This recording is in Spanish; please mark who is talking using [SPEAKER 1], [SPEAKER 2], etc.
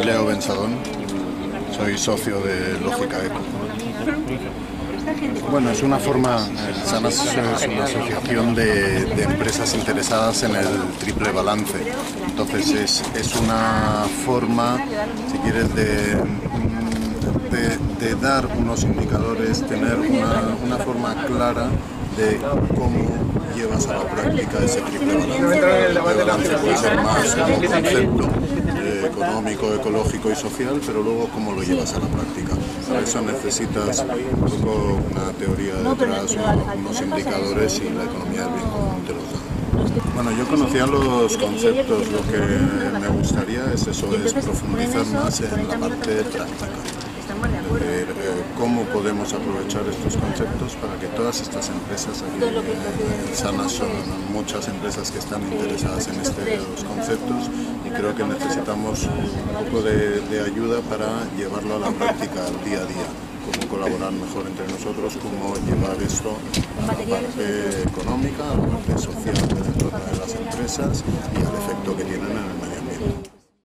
[SPEAKER 1] Pensadón, soy socio de Lógica Eco. Bueno, es una forma, Sanas es una asociación de, empresas interesadas en el triple balance. Entonces es, es una forma, si quieres, de, de, dar unos indicadores, tener una, una forma clara de cómo llevas a la práctica ese triple balance. Puede ser más como concepto económico, ecológico y social, pero luego cómo lo llevas a la práctica. Para eso necesitas un poco una teoría detrás, unos indicadores y la economía del bien común te los da. Bueno, yo conocía los conceptos, lo que me gustaría es eso, es profundizar más en la parte práctica. Podemos aprovechar estos conceptos para que todas estas empresas aquí en Sana son muchas empresas que están interesadas en estos conceptos y creo que necesitamos un poco de, de ayuda para llevarlo a la práctica al día a día cómo colaborar mejor entre nosotros, cómo llevar esto a la parte económica, a la parte social dentro de las empresas y al efecto que tienen en el medio ambiente.